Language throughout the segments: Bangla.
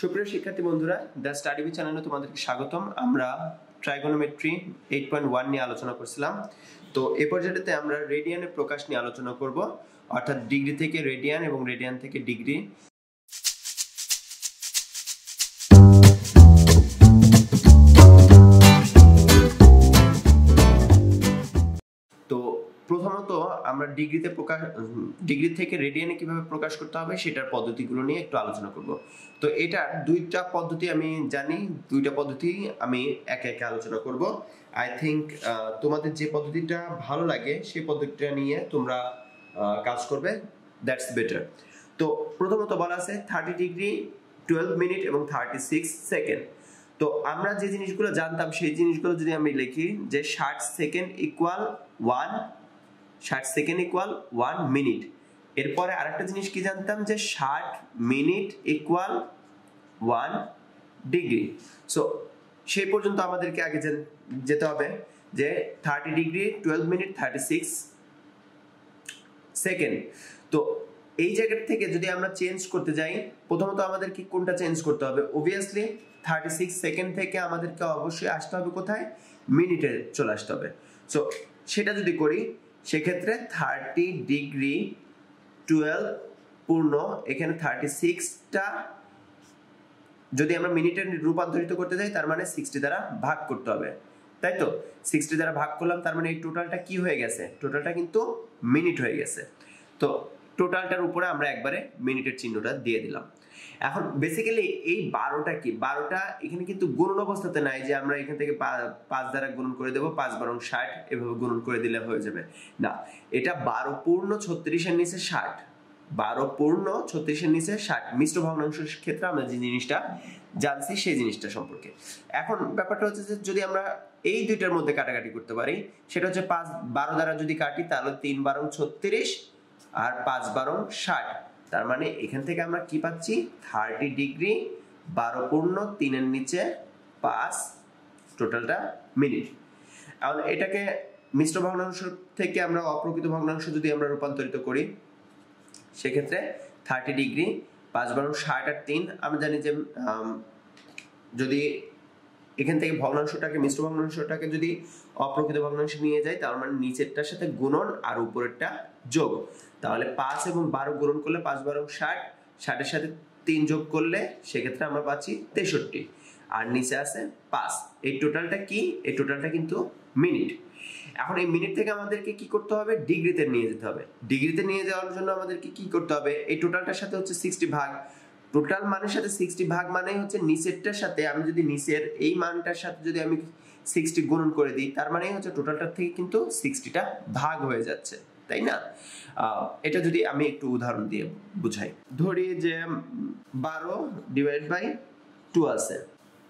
সুপ্রিয় শিক্ষার্থী বন্ধুরা দ্য স্টাডি বি চ্যানেলে তোমাদেরকে স্বাগতম। আমরা ট্রাইগোনোমেট্রি এইট পয়েন্ট ওয়ান নিয়ে আলোচনা করছিলাম। তো এ পর্যায়েতে আমরা রেডিয়ানের প্রকাশ নিয়ে আলোচনা করব। অর্থাৎ ডিগ্রি থেকে রেডিয়ান এবং রেডিয়ান থেকে ডিগ্রি আমরা ডিগ্রিতে প্রকাশ ডিগ্রি থেকে রেডিয়ানে কীভাবে প্রকাশ করতে হবে সেটার পদ্ধতিগুলো নিয়ে একটু আলোচনা করব। তো এটা দুইটা পদ্ধতি আমি জানি, দুইটা পদ্ধতি আমি একে একে আলোচনা করব। আই থিঙ্ক তোমাদের যে পদ্ধতিটা ভালো লাগে সেই পদ্ধতিটা নিয়ে তোমরা কাজ করবে। দ্যাটস বেটার তো প্রথমত বলা আছে থার্টি ডিগ্রি টুয়েলভ মিনিট এবং থার্টি সিক্স সেকেন্ড তো আমরা যে জিনিসগুলো জানতাম সেই জিনিসগুলো যদি আমি লিখি যে ষাট সেকেন্ড ইকুয়াল ওয়ান ষাট সেকেন্ড ইকুয়াল ওয়ান মিনিট এরপরে আরেকটা জিনিস কি জানতাম যে ষাট minute equal one degree so সেই পর্যন্ত আমাদেরকে আগে যেতে হবে যে thirty degree twelve minute thirty six second তো এই জায়গা থেকে যদি আমরা চেঞ্জ করতে যাই, প্রথমত আমাদেরকে কোনটা চেঞ্জ করতে হবে? অবভিয়াসলি থার্টি সিক্স সেকেন্ড থেকে আমাদেরকে অবশ্যই আসতে হবে কোথায়? মিনিটে চলে আসতে হবে। সো সেটা যদি করি সেক্ষেত্রে থার্টি ডিগ্রি টুয়েলভ পূর্ণ, এখানে থার্টি সিক্সটা যদি আমরা মিনিটে রূপান্তরিত করতে চাই তার মানে সিক্সটি দ্বারা ভাগ করতে হবে। তাই তো? সিক্সটি দ্বারা ভাগ করলাম, তার মানে এই টোটালটা কি হয়ে গেছে? টোটালটা কিন্তু মিনিট হয়ে গেছে। তো টোটালটার উপরে আমরা একবারে মিনিটের চিহ্নটা দিয়ে দিলাম। এখন বেসিক্যালি এই বারোটা কি? বারোটা এখানে কিন্তু গুণন অবস্থাতে নাই যে আমরা এখান থেকে পাঁচ দ্বারা গুণন করে দেবো, পাঁচ বারং ষাট, এভাবে গুণন করে দিলে হয়ে যাবে। না, এটা বারো পূর্ণ ছত্রিশের নিচে ষাট। বারো পূর্ণ ছত্রিশের নিচে ষাট। মিশ্র ভগ্নাংশের ক্ষেত্রে আমরা যে জিনিসটা জানছি সেই জিনিসটা সম্পর্কে। এখন ব্যাপারটা হচ্ছে যে যদি আমরা এই দুইটার মধ্যে কাটাকাটি করতে পারি, সেটা হচ্ছে পাঁচ বারো দ্বারা যদি কাটি, তাহলে তিন বারং ছত্রিশ আর পাঁচ বারং ষাট। তার মানে এখান থেকে আমরা কি পাচ্ছি? থার্টি ডিগ্রি বারো পূর্ণ তিনের নিচে পাঁচ টোটালটা মিনিট। এখন এটাকে মিশ্র ভগ্নাংশ থেকে আমরা অপ্রকৃত ভগ্নাংশ যদি আমরা রূপান্তরিত করি, সেক্ষেত্রে থার্টি ডিগ্রি, পাঁচ বারো ষাট আর তিন, আমরা জানি যে যদি এখান থেকে ভগ্নাংশটাকে, মিশ্র ভগ্নাংশটাকে যদি অপ্রকৃত ভগ্নাংশ নিয়ে যায়, তার মানে নিচেরটার সাথে গুণন আর উপরেরটা যোগ। তাহলে পাঁচ এবং বারো গুণন করলে পাঁচ, বারো, ষাট, ষাটের সাথে তিন যোগ করলে সেক্ষেত্রে আমরা পাচ্ছি তেষট্টি। আর নিচে আছে পাঁচ। এই টোটালটা কি? এই টোটালটা কিন্তু মিনিট। এখন এই মিনিট থেকে আমাদেরকে কি করতে হবে? ডিগ্রিতে নিয়ে যেতে হবে। ডিগ্রিতে নিয়ে যাওয়ার জন্য আমাদেরকে কি করতে হবে? এই টোটালটার সাথে হচ্ছে সিক্সটি ভাগ। টোটাল মানের সাথে সিক্সটি ভাগ মানে হচ্ছে নিচেরটার সাথে আমি যদি নিচের এই মানটার সাথে যদি আমি সিক্সটি গুণন করে দিই, তার মানে হচ্ছে টোটালটার থেকে কিন্তু সিক্সটিটা ভাগ হয়ে যাচ্ছে, তাই না? এটা যদি আমি একটু উদাহরণ দিয়ে বুঝাই। ধরি যে বারো ডিভাইড বাই টু আছে।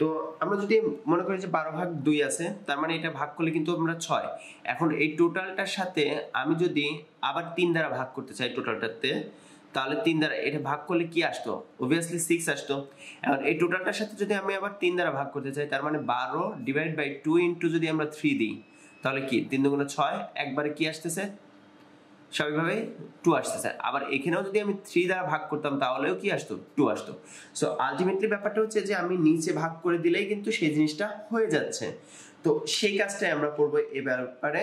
তো আমরা যদি মনে করি যে বারো ভাগ দুই আছে, তার মানে এটা ভাগ করলে কিন্তু আমরা ছয়। এখন এই টোটালটার সাথে আমি যদি আবার তিন দ্বারা ভাগ করতে চাই টোটালটাতে তাহলে তিন দ্বারা, এটা ভাগ করলে কি আসতো? অবভিয়াসলি সিক্স আসতো। এখন এই টোটালটার সাথে যদি আমি আবার তিন দ্বারা ভাগ করতে চাই, তার মানে বারো ডিভাইড বাই টু ইন্টু যদি আমরা থ্রি দিই, তাহলে কি? তিন দুগুণে ছয়, একবারে কি আসতেছে? স্বাভাবিকভাবে টু আসতেছে। আবার এখানেও যদি আমি থ্রি দ্বারা ভাগ করতাম, তাহলেও কি আসতো? টু আসতো। সো আলটিমেটলি ব্যাপারটা হচ্ছে যে আমি নিচে ভাগ করে দিলেই কিন্তু সেই জিনিসটা হয়ে যাচ্ছে। তো সেই কাজটাই আমরা করব এ ব্যাপারে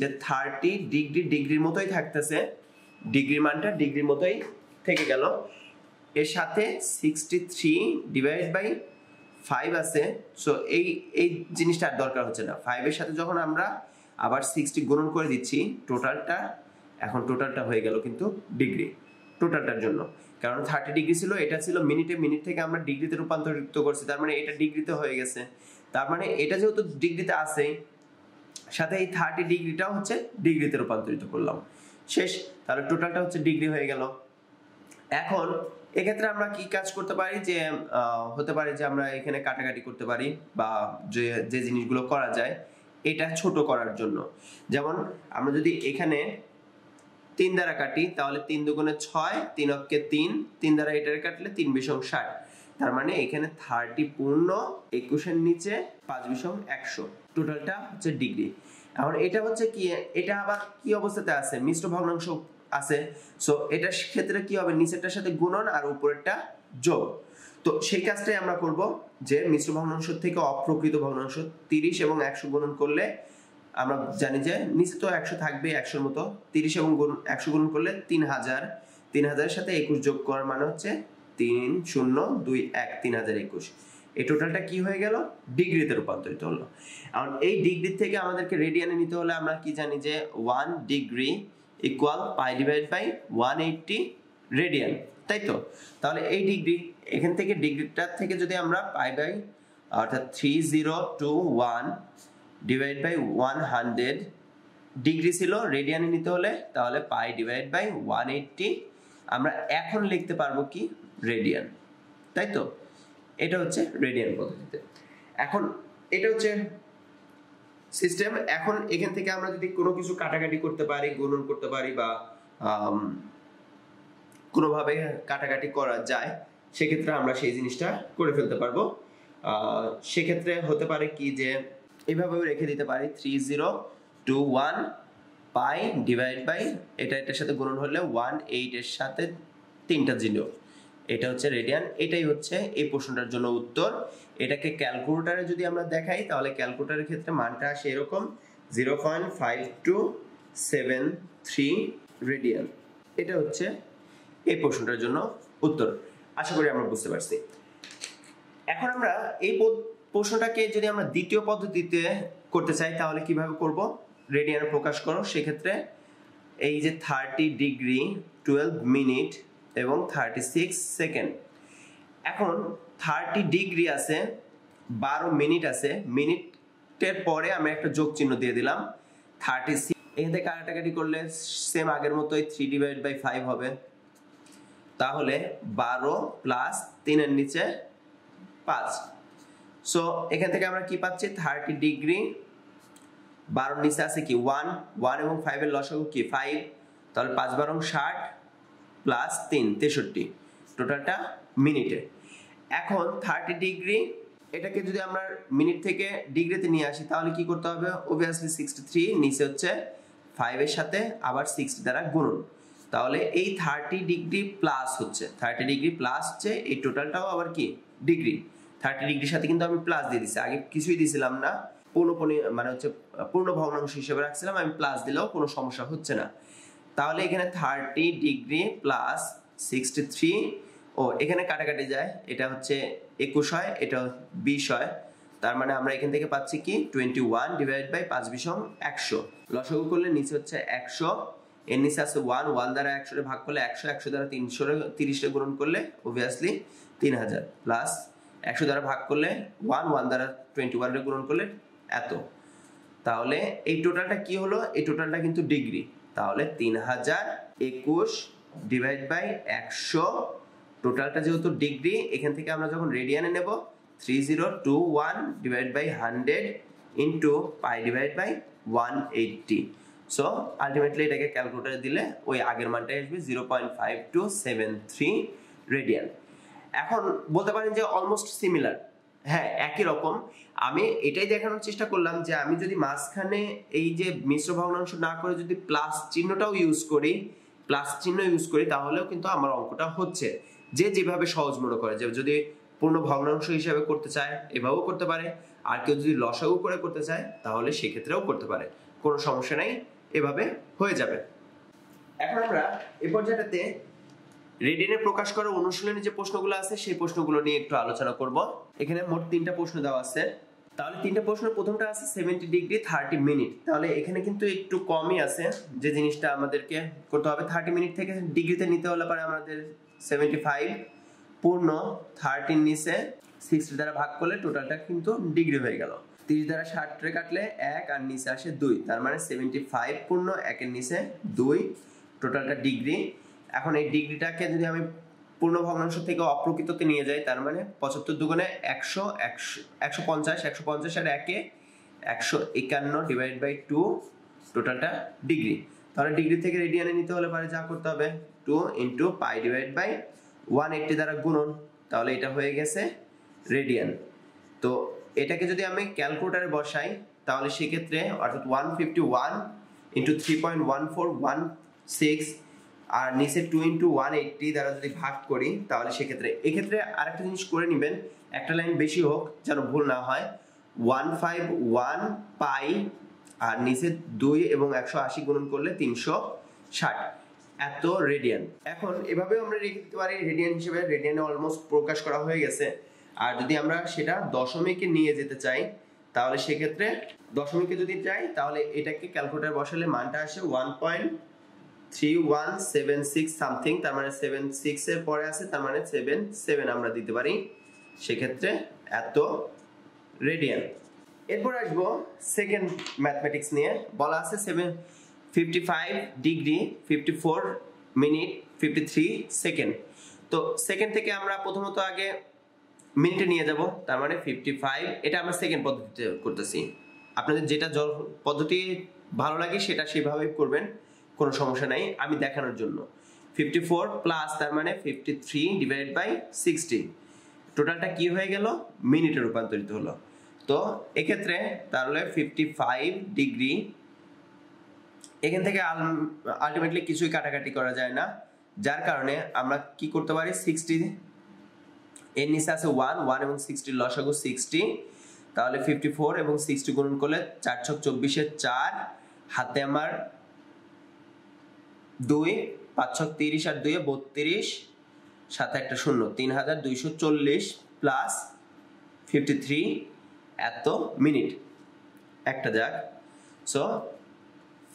যে থার্টি ডিগ্রি ডিগ্রির মতোই থাকতেছে। ডিগ্রির মানটা ডিগ্রির মতোই থেকে গেল। এর সাথে sixty three divide by five আছে। সো এই এই জিনিসটা আর দরকার হচ্ছে না। ফাইভের সাথে যখন আমরা আবার সিক্সটি গুণন করে দিচ্ছি টোটালটা এখন টোটালটা হয়ে গেল কিন্তু ডিগ্রি টোটালটার জন্য। কারণ থার্টি ডিগ্রি ছিল, এটা ছিল মিনিটে মিনিট থেকে আমরা ডিগ্রিতে রূপান্তরিত করছি। তার মানে এটা ডিগ্রিতে হয়ে গেছে। তার মানে এটা যেহেতু ডিগ্রিতে আছে, সাথে এই থার্টি ডিগ্রিটাও হচ্ছে ডিগ্রিতে রূপান্তরিত করলাম। শেষ। তাহলে টোটালটা হচ্ছে ডিগ্রি হয়ে গেল। এখন এক্ষেত্রে আমরা কি কাজ করতে পারি যে হতে পারে যে আমরা এখানে কাটাকাটি করতে পারি বা যে যে জিনিসগুলো করা যায়, এটা ছোট করার জন্য। যেমন আমরা যদি এখানে তিন দ্বারা কাটি, তাহলে তিন দুগুণে ছয়, তিন অক্ষে তিন তিন দ্বারা এটার কাটলে তিন বিষম ষাট। তার মানে এখানে থার্টি পূর্ণ একুশের নিচে পাঁচ বিষম একশো। টোটালটা হচ্ছে ডিগ্রি এখন এটা হচ্ছে কি, এটা আবার কি অবস্থাতে আছে? মিশ্র ভগ্নাংশ আছে। সো এটার ক্ষেত্রে কি হবে? নিচেরটার সাথে গুণন আর উপরেরটা যোগ। তো সেই কাজটাই আমরা করব যে মিশ্র ভগ্নাংশ থেকে অপ্রকৃত ভগ্নাংশ তিরিশ এবং একশো গুণন করলে আমরা জানি যে নিচে তো একশো থাকবে একশোর মতো। তিরিশ এবং গুণ, একশো গুণন করলে তিন হাজার। তিন হাজারের সাথে একুশ যোগ করার মানে হচ্ছে তিন, শূন্য, দুই, এক, তিন হাজার একুশ। এই টোটালটা কি হয়ে গেল? ডিগ্রিতে রূপান্তরিত হলো। আর এই ডিগ্রি থেকে আমাদেরকে রেডিয়ানে নিতে হলে আমরা কি জানি যে one degree equal pi divide by one eighty radian তাই তো? তাহলে এই ডিগ্রি, এখান থেকে ডিগ্রিটার থেকে যদি আমরা পাই বাই, অর্থাৎ three zero two one divide by one hundred degree ছিল, রেডিয়ানে নিতে হলে তাহলে pi divide by one eighty আমরা এখন লিখতে পারব কি? রেডিয়ান, তাই তো? এটা হচ্ছে রেডিয়ান পদ্ধতিতে। এখন এটা হচ্ছে সিস্টেম এখন এখান থেকে আমরা যদি কোনো কিছু কাটাকাটি করতে পারি, গুণন করতে পারি বা কোনোভাবে কাটাকাটি করা যায়, সেক্ষেত্রে আমরা সেই জিনিসটা করে ফেলতে পারব। সেক্ষেত্রে হতে পারে কি যে এইভাবেও রেখে দিতে পারি three zero two one pi divide by এটা এটার সাথে গুণন হলে ওয়ান এইটের সাথে তিনটা জিরো। এটা হচ্ছে রেডিয়ান, এটাই হচ্ছে এই প্রশ্নটার জন্য উত্তর। এটাকে ক্যালকুলেটারে যদি আমরা দেখাই, তাহলে ক্যালকুলেটারের ক্ষেত্রে মানটা আসে এরকম, zero point five two seven three radian. এটা হচ্ছে এই প্রশ্নটার জন্য উত্তর। আশা করি আমরা বুঝতে পারছি। এখন আমরা এই প্রশ্নটাকে যদি আমরা দ্বিতীয় পদ্ধতিতে করতে চাই, তাহলে কীভাবে করব? রেডিয়ানে প্রকাশ করো, সেক্ষেত্রে এই যে থার্টি ডিগ্রি টুয়েলভ মিনিট এবং থার্টি সিক্স সেকেন্ড এখন থার্টি ডিগ্রি আছে, বারো মিনিট আছে। মিনিটের পরে আমি একটা যোগ চিহ্ন দিয়ে দিলাম। থার্টি সিক্স এখান কাটাকাটি করলে সেম আগের মতোই থ্রি ডিভাইড বাই ফাইভ হবে। তাহলে বারো প্লাস তিনের নিচে পাঁচ। সো এখান থেকে আমরা কি পাচ্ছি? থার্টি ডিগ্রি বারোর নিচে আছে কি? ওয়ান ওয়ান এবং ফাইভের লসাগু কি? ফাইভ তাহলে পাঁচ বারং ষাট। প্লাস তিন, তেষট্টি। টোটালটা মিনিটে এখন থার্টি ডিগ্রি এটাকে যদি আমরা মিনিট থেকে ডিগ্রিতে নিয়ে আসি, তাহলে কি করতে হবে? অবভিয়াসলি সিক্সটি থ্রি নিচে হচ্ছে ফাইভের সাথে আবার সিক্সটি দ্বারা গুণন। তাহলে এই থার্টি ডিগ্রি প্লাস হচ্ছে। থার্টি ডিগ্রি প্লাস হচ্ছে, এই টোটালটাও আবার কি? ডিগ্রি থার্টি ডিগ্রির সাথে কিন্তু আমি প্লাস দিয়ে দিচ্ছি আগে কিছুই দিছিলাম না। পূর্ণ মানে হচ্ছে পূর্ণ ভগ্নাংশ হিসেবে রাখছিলাম। আমি প্লাস দিলেও কোনো সমস্যা হচ্ছে না। তাহলে এখানে thirty degree plus sixty three ও, এখানে কাটাকাটি যায়। এটা হচ্ছে একুশ হয় এটা বিশ হয়। তার মানে আমরা এখান থেকে পাচ্ছি কি? টোয়েন্টি ওয়ান ডিভাইড বাই পাঁচ বিষম একশো। লসগু করলে নিচে হচ্ছে একশো, এর নিচে আছে ওয়ান ওয়ান দ্বারা একশো ভাগ করলে একশো একশো দ্বারা তিনশো তিরিশে গুণন করলে অবভিয়াসলি তিন হাজার। প্লাস একশো দ্বারা ভাগ করলে ওয়ান ওয়ান দ্বারা টোয়েন্টি ওয়ান গুণন করলে এত। তাহলে এই টোটালটা কি হলো? এই টোটালটা কিন্তু ডিগ্রি তাহলে তিন হাজার একুশ ডিভাইড বাই একশো। টোটালটা যেহেতু ডিগ্রি এখান থেকে আমরা যখন রেডিয়ানে নেব three zero two one divide by hundred into pi divide by one eighty so ultimately এটাকে ক্যালকুলেটারে দিলে ওই আগের মানটাই আসবে zero point five two seven three radian এখন বলতে পারেন যে অলমোস্ট সিমিলার হ্যাঁ একই রকম। আমি এটাই দেখানোর চেষ্টা করলাম যে আমি যদি মাঝখানে এই যে মিশ্র ভগ্নাংশ না করে যদি প্লাস চিহ্নটাও ইউজ করি, প্লাস চিহ্ন ইউজ করি, তাহলেও কিন্তু আমার অঙ্কটা হচ্ছে। যে যেভাবে সহজ মনে করে, যে যদি পূর্ণ ভগ্নাংশ হিসাবে করতে চায়, এভাবেও করতে পারে। আর কেউ যদি লসাগু করে করতে চায়, তাহলে সেক্ষেত্রেও করতে পারে। কোনো সমস্যা নাই, এভাবে হয়ে যাবে। এখন আমরা এ পর্যায়টাতে রেডিনে প্রকাশ করা অনুশীলনে যে প্রশ্নগুলো আছে, সেই প্রশ্নগুলো নিয়ে একটু আলোচনা করব। এখানে মোট তিনটা প্রশ্ন দেওয়া আছে। তাহলে তিনটা প্রশ্ন প্রথমটা আছে সেভেন্টি ডিগ্রি থার্টি মিনিট তাহলে এখানে কিন্তু একটু কমই আছে যে জিনিসটা আমাদেরকে করতে হবে। থার্টি মিনিট থেকে ডিগ্রিতে নিতে হলে পরে আমাদের সেভেন্টি ফাইভ পূর্ণ থার্টির নিচে সিক্সটি দ্বারা ভাগ করলে টোটালটা কিন্তু ডিগ্রি হয়ে গেল। তিরিশ দ্বারা ষাটরে কাটলে এক আর নিচে আসে দুই। তার মানে সেভেন্টি ফাইভ পূর্ণ একের নিচে দুই। টোটালটা ডিগ্রি এখন এই ডিগ্রিটাকে যদি আমি পূর্ণ ভগ্নাংশ থেকে অপ্রকৃততে নিয়ে যায়, তার মানে পঁচাত্তর দুগুণে একশো একশো একশো পঞ্চাশ একশো পঞ্চাশ আর একে একশো একান্ন ডিভাইড বাই টু টোটালটা ডিগ্রি তাহলে ডিগ্রি থেকে রেডিয়ানে নিতে হলে পারে যা করতে হবে two into pi divide by one eighty দ্বারা গুণন, তাহলে এটা হয়ে গেছে রেডিয়ান তো এটাকে যদি আমি ক্যালকুলেটারে বসাই, তাহলে সেক্ষেত্রে অর্থাৎ one fifty one into three point one four one six আর নিচে টু ইন্টু ওয়ান এইটটি দ্বারা যদি ভাগ করি, তাহলে সেক্ষেত্রে, এক্ষেত্রে আরেকটা জিনিস করে নেবেন, একটা লাইন বেশি হোক, যেন ভুল না হয়। ওয়ান ফাইভ ওয়ান পাই আর নিচে দুই এবং একশো আশি গুণন করলে তিনশো ষাট। এত রেডিয়ান এখন এভাবে আমরা রেখে দিতে পারি রেডিয়ান হিসেবে রেডিয়ানে অলমোস্ট প্রকাশ করা হয়ে গেছে। আর যদি আমরা সেটা দশমিকে নিয়ে যেতে চাই, তাহলে সেক্ষেত্রে দশমিকে যদি চাই তাহলে এটাকে ক্যালকুলেটার বসালে মানটা আসে one point three one seven six something তার মানে সেভেন সিক্স এর পরে তার মানে সেভেন সেভেন আমরা দিতে পারি। সেক্ষেত্রে এত আসব সেকেন্ড ম্যাথমেটিক্স নিয়ে। বলা আছে seven fifty five degree fifty four minute fifty three second তো সেকেন্ড থেকে আমরা প্রথমত আগে মিনিটে নিয়ে যাব, তার মানে ফিফটি ফাইভ এটা আমরা সেকেন্ড পদ্ধতিতে করতেছি। আপনাদের যেটা পদ্ধতি ভালো লাগে, সেটা সেভাবেই করবেন। কোনো সমস্যা নাই, আমি দেখানোর জন্য। ফিফটি ফোর প্লাস তার মানে fifty three divide by sixty টোটালটা কি হয়ে গেল? মিনিটে রূপান্তরিত হলো। তো এক্ষেত্রে তাহলে ফিফটি ফাইভ ডিগ্রি এখান থেকে আলটিমেটলি কিছুই কাটাকাটি করা যায় না। যার কারণে আমরা কি করতে পারি? সিক্সটি এর নিচে আছে ওয়ান ওয়ান এবং সিক্সটির লসাগু সিক্সটি তাহলে ফিফটি ফোর এবং সিক্সটি গুণন করলে চার ছক চব্বিশের চার। হাতে আমার দুই পাঁচ ছক তিরিশ আর দুইয়ে বত্রিশ, সাথে একটা শূন্য। তিন হাজার দুইশো চল্লিশ প্লাস ফিফটি থ্রি এত মিনিট একটা যাক। সো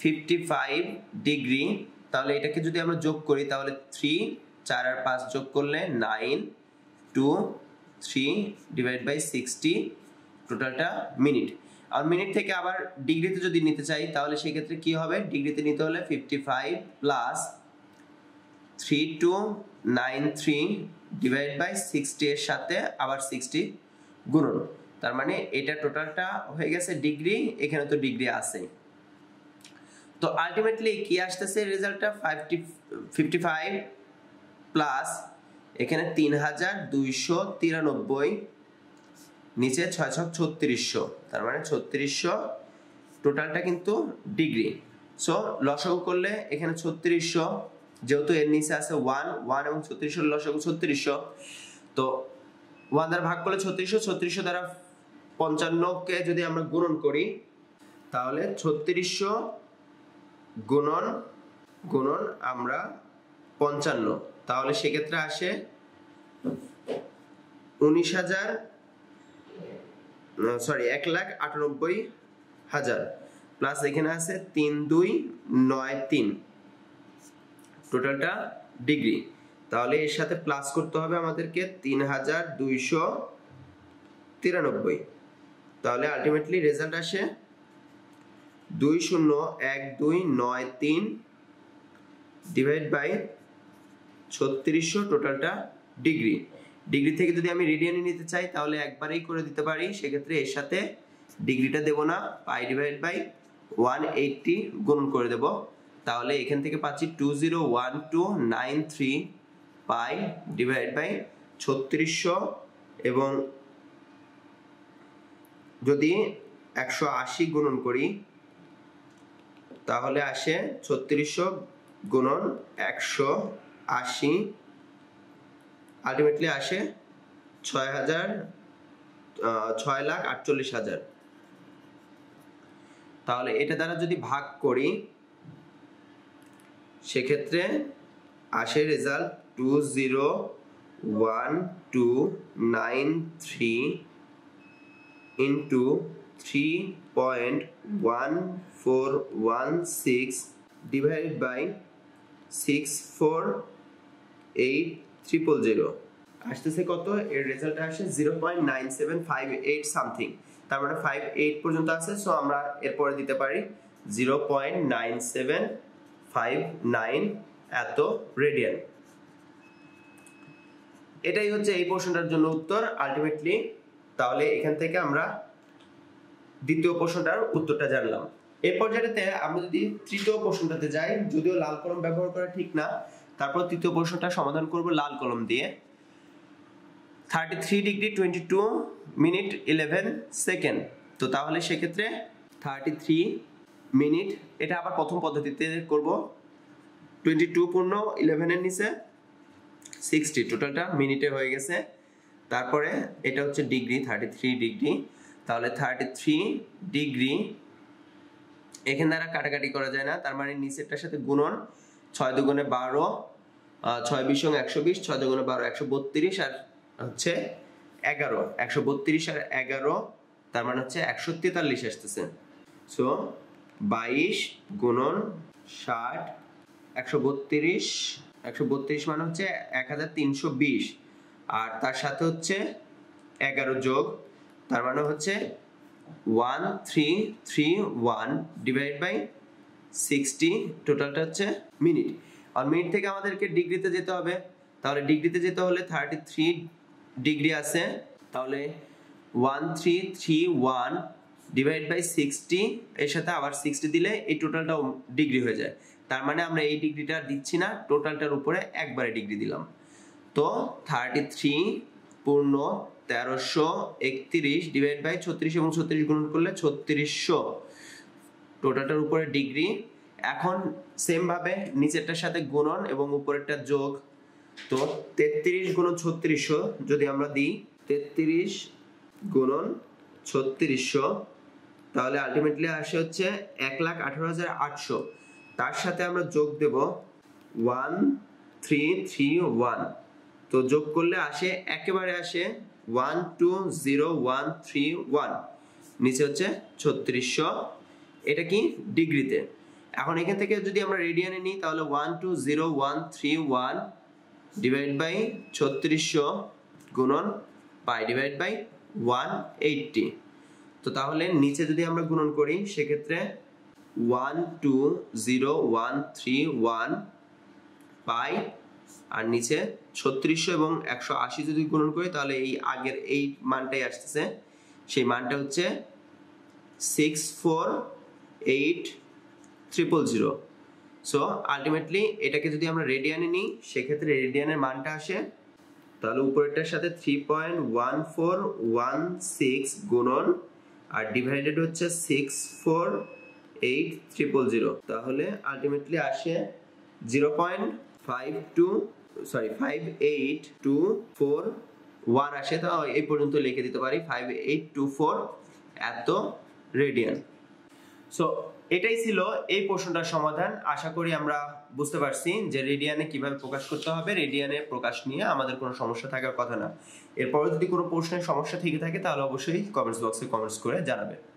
ফিফটি ফাইভ ডিগ্রি তাহলে এটাকে যদি আমরা যোগ করি, তাহলে থ্রি চার আর পাঁচ যোগ করলে nine two three divide by sixty টোটালটা মিনিট আর মিনিট থেকে আবার ডিগ্রিতে যদি নিতে চাই, তাহলে সেক্ষেত্রে কি হবে? ডিগ্রিতে নিতে হলে fifty five plus three two nine three divide by sixty এর সাথে আবার সিক্সটি গুণন। তার মানে এটা টোটালটা হয়ে গেছে ডিগ্রি এখানে তো ডিগ্রি আছে তো আলটিমেটলি কি আসতেছে রেজাল্টটা? ফাইভটি ফিফটি ফাইভ প্লাস এখানে তিন হাজার দুইশো তিরানব্বই নিচে ছয় ছক ছত্রিশশো। তার মানে ছত্রিশশো টোটালটা কিন্তু ডিগ্রি। সো লসাগু করলে এখানে ছত্রিশশো, যেহেতু এর নিচে আছে ওয়ান ওয়ান এবং ছত্রিশশো লসাগু ছত্রিশশো। তো ওয়ান দ্বারা ভাগ করলে ছত্রিশশো ছত্রিশশো দ্বারা পঞ্চান্নকে যদি আমরা গুণন করি, তাহলে ছত্রিশশো গুণন গুণন আমরা পঞ্চান্ন। তাহলে সেক্ষেত্রে আসে উনিশ হাজার সরি এক লাখ আটানব্বই হাজার। প্লাস এখানে আছে তিন, দুই, নয়, তিন। টোটালটা ডিগ্রি তাহলে এর সাথে প্লাস করতে হবে আমাদেরকে তিন হাজার দুইশো তিরানব্বই। তাহলে আলটিমেটলি রেজাল্ট আসে দুই শূন্য এক দুই নয় তিন ডিভাইড বাই ছত্রিশশো টোটালটা ডিগ্রি ডিগ্রি থেকে যদি আমি রেডিয়ানে নিতে চাই, তাহলে একবারেই করে দিতে পারি। সেক্ষেত্রে এর সাথে ডিগ্রিটা দেব না pi divide by one eighty গুণ করে দেব। তাহলে এখান থেকে পাচ্ছি two zero one two nine three pi divide by ছত্রিশশো এবং যদি একশো আশি গুণন করি, তাহলে আসে ছত্রিশশো গুণন একশো আশি আলটিমেটলি আসে ছয় হাজার ছয় লাখ আটচল্লিশ হাজার। তাহলে এটা দ্বারা যদি ভাগ করি, সেক্ষেত্রে আসে result two zero one two nine three into three point one four one six divide by six four eight triple zero আসতেছে কত? এর রেজাল্ট আসে zero point nine seven five eight something তার মানে ফাইভ এইট পর্যন্ত আছে সো আমরা এরপরে দিতে পারি zero point nine seven five nine এত রেডিয়ান এটাই হচ্ছে এই প্রশ্নটার জন্য উত্তর। আলটিমেটলি তাহলে এখান থেকে আমরা দ্বিতীয় প্রশ্নটার উত্তরটা জানলাম। এই পর্যায়েতে আমরা যদি তৃতীয় প্রশ্নটাতে যাই, যদিও লাল কলম ব্যবহার করা ঠিক না তারপর তৃতীয় প্রশ্নটা সমাধান করব লাল কলম দিয়ে। Thirty three degree twenty two minute eleven second তো তাহলে সেক্ষেত্রে থার্টি থ্রি মিনিট এটা আবার প্রথম পদ্ধতিতে করব। টোয়েন্টি টু পূর্ণ ইলেভেনের নিচে। সিক্সটি টোটালটা মিনিটে হয়ে গেছে। তারপরে এটা হচ্ছে ডিগ্রি থার্টি থ্রি ডিগ্রি তাহলে থার্টি থ্রি ডিগ্রি এখানে দ্বারা কাটাকাটি করা যায় না। তার মানে নিচেরটার সাথে গুণন। ছয় দুগুণে বারো ছয় বিশ একশো বিশ, ছয় দুগুণে বারো একশো বত্রিশ, আর হচ্ছে এগারো, একশো বত্রিশ আর এগারো, তার মানে হচ্ছে একশো তেতাল্লিশ আসতেছে। সো বাইশ গুণন ষাট, একশো বত্রিশ একশো বত্রিশ মানে হচ্ছে এক হাজার তিনশো বিশ, আর তার সাথে হচ্ছে এগারো যোগ, তার মানে হচ্ছে one three three one divide by sixty টোটালটা হচ্ছে মিনিট আর মিনিট থেকে আমাদেরকে ডিগ্রিতে যেতে হবে। তাহলে ডিগ্রিতে যেতে হলে থার্টি থ্রি ডিগ্রি আছে। তাহলে one three three one divide by sixty এর সাথে আবার সিক্সটি দিলে এই টোটালটাও ডিগ্রি হয়ে যায়। তার মানে আমরা এই ডিগ্রিটা দিচ্ছি না টোটালটার উপরে একবারে ডিগ্রি দিলাম। তো থার্টি থ্রি পূর্ণ তেরোশো একত্রিশ ডিভাইড বাই ছত্রিশ এবং ছত্রিশ গুণ করলে ছত্রিশশো। টোটালটার উপরে ডিগ্রি এখন সেম ভাবে নিচেরটার সাথে গুণন এবং উপরেরটা যোগ। তো তেত্রিশ গুণন ছত্রিশশো যদি আমরা দিই, তেত্রিশ গুণন ছত্রিশশো, তাহলে আলটিমেটলি আসে হচ্ছে এক লাখ আঠারো হাজার আটশো। তার সাথে আমরা যোগ দেব ওয়ান থ্রি থ্রি ওয়ান তো যোগ করলে আসে, একেবারে আসে one two zero one three one নিচে হচ্ছে ছত্রিশশো। এটা কি? ডিগ্রিতে। এখন এখান থেকে যদি আমরা রেডিয়ানে নিই, তাহলে one two zero one three one divide by ছত্রিশশো গুণন pi divide by one eighty তো তাহলে নিচে যদি আমরা গুণন করি, সেক্ষেত্রে one two zero one three one pi আর নিচে ছত্রিশশো এবং একশো আশি যদি গুণন করি, তাহলে এই আগের এই মানটাই আসতেছে। সেই মানটা হচ্ছে six four eight triple zero so ultimately এটাকে যদি আমরা রেডিয়ানে নিই, সেক্ষেত্রে রেডিয়ানের মানটা আসে, তাহলে উপরেরটার সাথে three point one four one six গুণন, আর ডিভাইডেড হচ্ছে six four eight triple zero তাহলে আলটিমেটলি আসে zero point five two sorry five eight two four one আসে তো এই পর্যন্ত লিখে দিতে পারি ফাইভ এইট টু ফোর এত রেডিয়ান সো এটাই ছিল এই প্রশ্নটার সমাধান। আশা করি আমরা বুঝতে পারছি যে রেডিয়ানে কীভাবে প্রকাশ করতে হবে। রেডিয়ানে প্রকাশ নিয়ে আমাদের কোনো সমস্যা থাকার কথা না। এরপরে যদি কোনো প্রশ্নের সমস্যা থেকে থাকে, তাহলে অবশ্যই কমেন্টস বক্সে কমেন্টস করে জানাবে।